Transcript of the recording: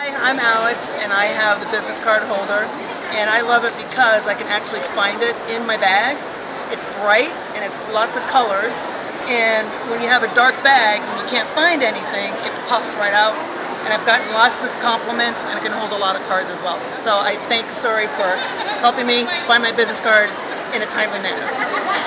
Hi, I'm Alex and I have the business card holder and I love it because I can actually find it in my bag. It's bright and it's lots of colors and when you have a dark bag and you can't find anything, it pops right out and I've gotten lots of compliments and I can hold a lot of cards as well. So I thank Casauri for helping me find my business card in a timely manner.